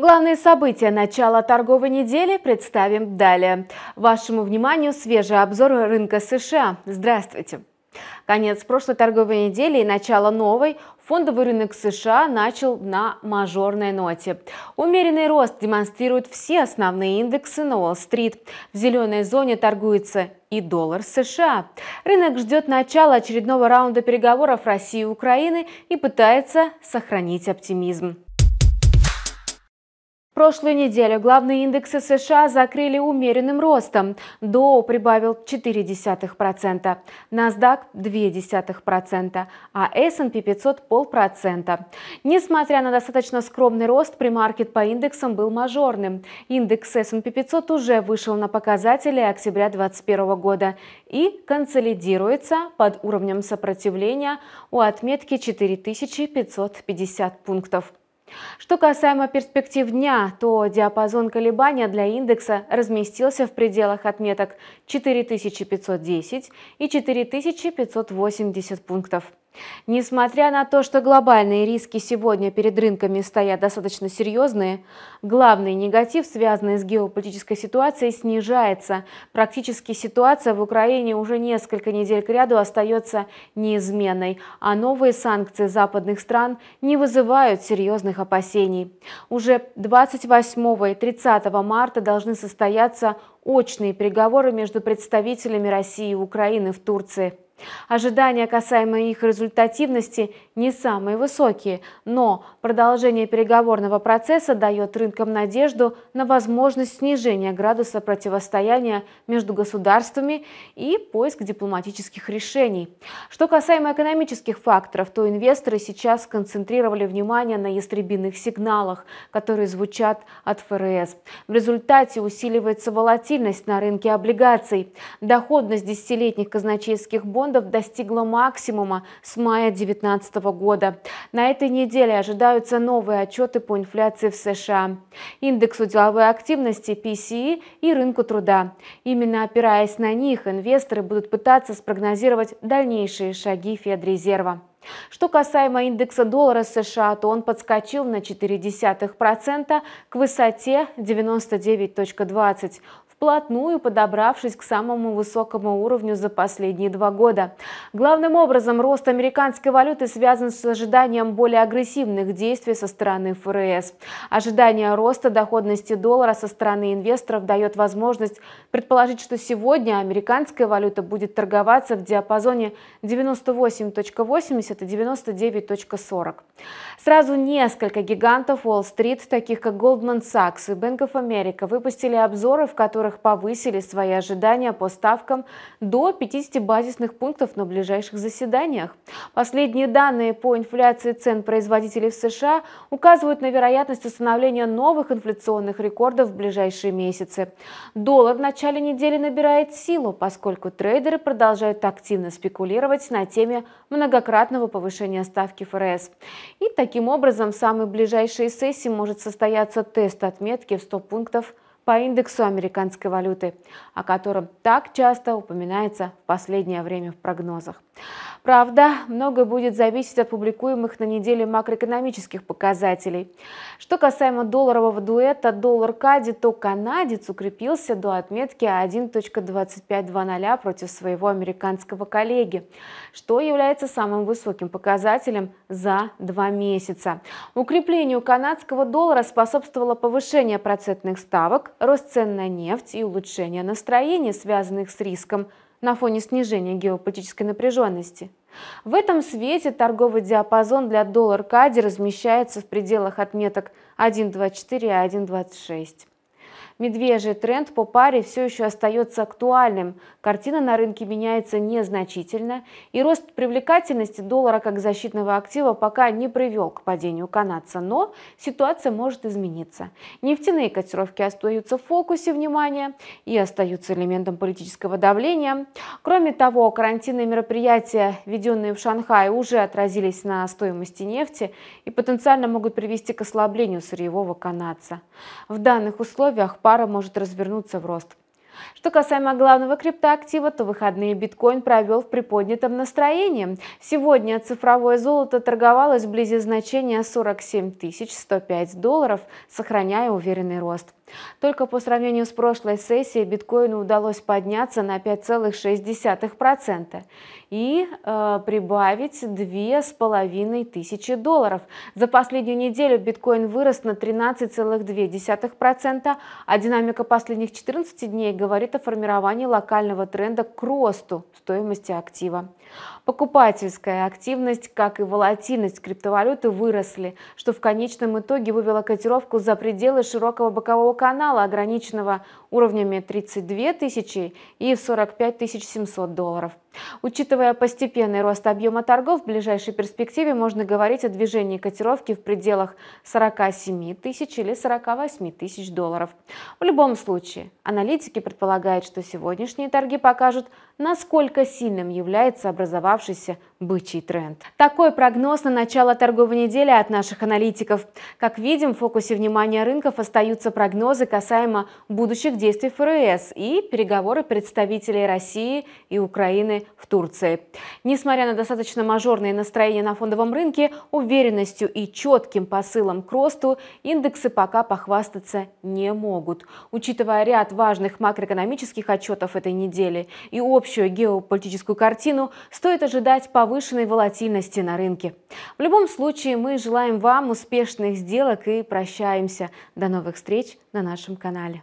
Главные события начала торговой недели представим далее. Вашему вниманию свежий обзор рынка США. Здравствуйте! Конец прошлой торговой недели и начало новой фондовый рынок США начал на мажорной ноте. Умеренный рост демонстрируют все основные индексы на Уолл-стрит. В зеленой зоне торгуется и доллар США. Рынок ждет начала очередного раунда переговоров России и Украины и пытается сохранить оптимизм прошлую неделю главные индексы США закрыли умеренным ростом. Доу прибавил 0,4%, NASDAQ 0,2%, а S&P 500 – 0,5%. Несмотря на достаточно скромный рост, премаркет по индексам был мажорным. Индекс S&P 500 уже вышел на показатели октября 2021 года и консолидируется под уровнем сопротивления у отметки 4550 пунктов. Что касаемо перспектив дня, то диапазон колебания для индекса разместился в пределах отметок 4510 и 4580 пунктов. Несмотря на то, что глобальные риски сегодня перед рынками стоят достаточно серьезные, главный негатив, связанный с геополитической ситуацией, снижается. Практически ситуация в Украине уже несколько недель к ряду остается неизменной, а новые санкции западных стран не вызывают серьезных опасений. Уже 28 и 30 марта должны состояться очные переговоры между представителями России и Украины в Турции. Ожидания касаемо их результативности не самые высокие, но продолжение переговорного процесса дает рынкам надежду на возможность снижения градуса противостояния между государствами и поиск дипломатических решений. Что касаемо экономических факторов, то инвесторы сейчас сконцентрировали внимание на ястребиных сигналах, которые звучат от ФРС. В результате усиливается волатильность на рынке облигаций. Доходность десятилетних казначейских бонусов фондов достигла максимума с мая 2019 года. На этой неделе ожидаются новые отчеты по инфляции в США, индексу деловой активности PCE и рынку труда. Именно опираясь на них, инвесторы будут пытаться спрогнозировать дальнейшие шаги Федрезерва. Что касаемо индекса доллара США, то он подскочил на 0,4% к высоте 99.20 вплотную подобравшись к самому высокому уровню за последние два года. Главным образом, рост американской валюты связан с ожиданием более агрессивных действий со стороны ФРС. Ожидание роста доходности доллара со стороны инвесторов дает возможность предположить, что сегодня американская валюта будет торговаться в диапазоне 98.80 и 99.40. Сразу несколько гигантов Уолл-стрит, таких как Goldman Sachs и Bank of America, выпустили обзоры, в которых которых повысили свои ожидания по ставкам до 50 базисных пунктов на ближайших заседаниях. Последние данные по инфляции цен производителей в США указывают на вероятность установления новых инфляционных рекордов в ближайшие месяцы. Доллар в начале недели набирает силу, поскольку трейдеры продолжают активно спекулировать на теме многократного повышения ставки ФРС. И таким образом в самые ближайшие сессии может состояться тест отметки в 100 пунктов – по индексу американской валюты, о котором так часто упоминается в последнее время в прогнозах. Правда, многое будет зависеть от публикуемых на неделе макроэкономических показателей. Что касаемо долларового дуэта доллар-кади, то канадец укрепился до отметки 1.2520 против своего американского коллеги, что является самым высоким показателем за два месяца. Укреплению канадского доллара способствовало повышение процентных ставок, рост цен на нефть и улучшение настроений, связанных с риском на фоне снижения геополитической напряженности. В этом свете торговый диапазон для доллар-кади размещается в пределах отметок 1.24 и 1.26. Медвежий тренд по паре все еще остается актуальным. Картина на рынке меняется незначительно, и рост привлекательности доллара как защитного актива пока не привел к падению канадца, но ситуация может измениться. Нефтяные котировки остаются в фокусе внимания и остаются элементом политического давления. Кроме того, карантинные мероприятия, введенные в Шанхае, уже отразились на стоимости нефти и потенциально могут привести к ослаблению сырьевого канадца. В данных условиях пара может развернуться в рост. Что касаемо главного криптоактива, то выходные биткоин провел в приподнятом настроении. Сегодня цифровое золото торговалось вблизи значения 47 105 долларов, сохраняя уверенный рост. Только по сравнению с прошлой сессией биткоину удалось подняться на 5,6% и э, прибавить 2500 долларов. За последнюю неделю биткоин вырос на 13,2%, а динамика последних 14 дней говорит о формировании локального тренда к росту стоимости актива. Покупательская активность, как и волатильность криптовалюты выросли, что в конечном итоге вывело котировку за пределы широкого бокового канала, ограниченного уровнями 32 тысячи и 45 700 долларов. Учитывая постепенный рост объема торгов, в ближайшей перспективе можно говорить о движении котировки в пределах 47 тысяч или 48 тысяч долларов. В любом случае, аналитики предполагают, что сегодняшние торги покажут, насколько сильным является образовавшийся бычий тренд. Такой прогноз на начало торговой недели от наших аналитиков. Как видим, в фокусе внимания рынков остаются прогнозы касаемо будущих действий ФРС и переговоры представителей России и Украины в Турции. Несмотря на достаточно мажорные настроения на фондовом рынке, уверенностью и четким посылом к росту индексы пока похвастаться не могут. Учитывая ряд важных макроэкономических отчетов этой недели и общую геополитическую картину, стоит ожидать повышенной волатильности на рынке. В любом случае, мы желаем вам успешных сделок и прощаемся. До новых встреч на нашем канале.